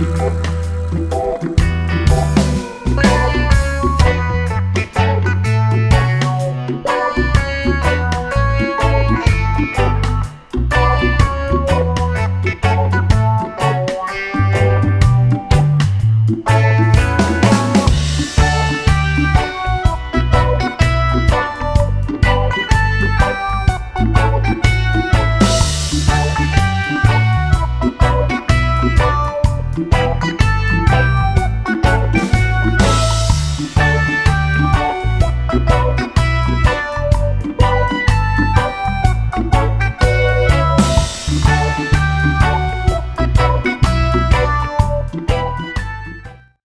Música